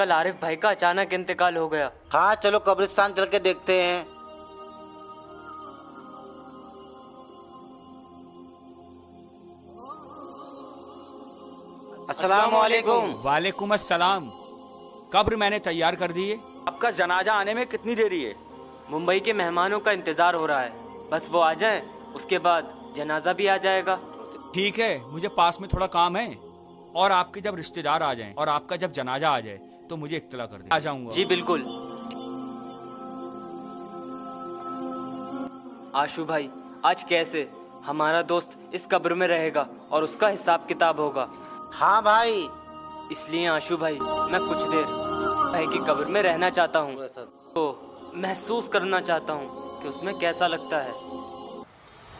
कल आरिफ भाई का अचानक इंतकाल हो गया। हाँ चलो कब्रिस्तान चल के देखते हैं। अस्सलाम वालेकुम वालेकुम अस्सलाम। कब्र मैंने तैयार कर दी है। आपका जनाजा आने में कितनी देरी है? मुंबई के मेहमानों का इंतज़ार हो रहा है। बस वो आ जाए उसके बाद जनाजा भी आ जाएगा। ठीक है मुझे पास में थोड़ा काम है। और आपके जब रिश्तेदार आ जाएँ और आपका जब जनाजा आ जाए तो मुझे इत्तला कर दे आ जाऊँगा। जी बिल्कुल। आशु भाई आज कैसे? हमारा दोस्त इस कब्र में रहेगा और उसका हिसाब किताब होगा। हाँ भाई। इसलिए आशु भाई मैं कुछ देर भाई की कब्र में रहना चाहता हूँ। तो महसूस करना चाहता हूँ कि उसमें कैसा लगता है।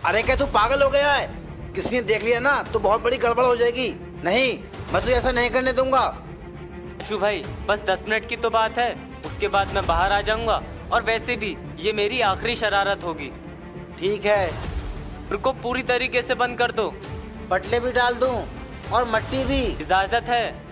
अरे क्या तू पागल हो गया है? किसी ने देख लिया ना तो बहुत बड़ी गड़बड़ हो जाएगी। नहीं मैं तुझे ऐसा नहीं करने दूँगा। आशु भाई बस दस मिनट की तो बात है। उसके बाद मैं बाहर आ जाऊँगा और वैसे भी ये मेरी आखिरी शरारत होगी। ठीक है। कब्र को पूरी तरीके से बंद कर दो। पटले भी डाल दूँ और मट्टी भी। इजाज़त है।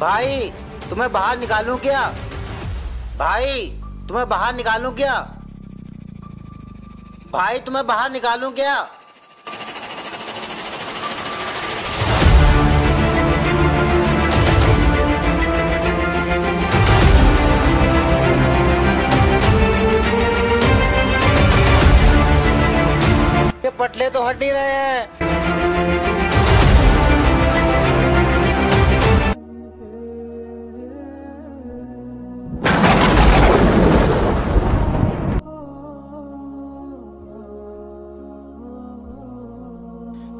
भाई तुम्हें बाहर निकालूं क्या? भाई, तुम्हें बाहर निकालूं क्या? भाई, तुम्हें बाहर निकालूं क्या? ये पटले तो हट नहीं रहे हैं।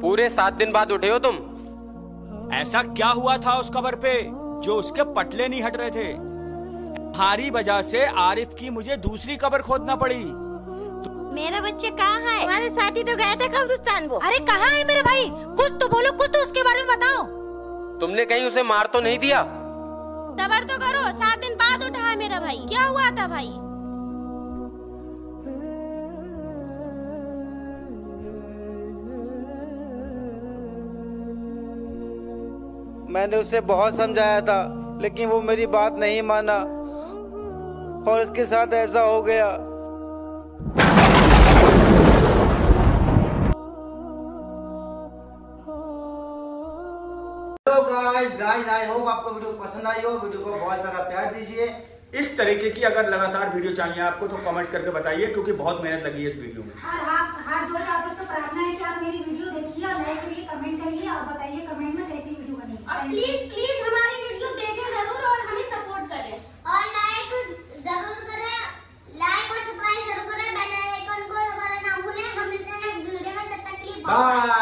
पूरे सात दिन बाद उठे हो तुम? ऐसा क्या हुआ था उस कब्र पे जो उसके पटले नहीं हट रहे थे? भारी वजह से आरिफ की मुझे दूसरी कब्र खोदना पड़ी। मेरा बच्चा कहाँ है? हमारे साथी तो गया था कब्रिस्तान वो। अरे कहाँ है मेरे भाई? कुछ तो बोलो कुछ तो उसके बारे में बताओ। तुमने कहीं उसे मार तो नहीं दिया? सबर तो करो सात दिन बाद उठा है मेरा भाई। क्या हुआ था भाई? मैंने उसे बहुत समझाया था लेकिन वो मेरी बात नहीं माना और इसके साथ ऐसा हो गया। गाइस गाइस आई होप आपको वीडियो पसंद आई हो। वीडियो को बहुत सारा प्यार दीजिए। इस तरीके की अगर लगातार वीडियो चाहिए आपको तो कमेंट्स करके बताइए क्योंकि बहुत मेहनत लगी है इस वीडियो में। और आप हाथ जोड़ के आप लोग से प्रार्थना है कि आप मेरी वीडियो देखिए और लाइक करिए कमेंट करिए और बताइए कमेंट में कैसी प्लीज़ प्लीज़ हमारे वीडियो देखें ज़रूर और हमें सपोर्ट करें। और लाइक ज़रूर करें लाइक और सब्सक्राइब ज़रूर करें। बेल आइकन को दबाना ना भूलें। हम मिलते हैं नेक्स्ट वीडियो में। तब तक के लिए bye. बाय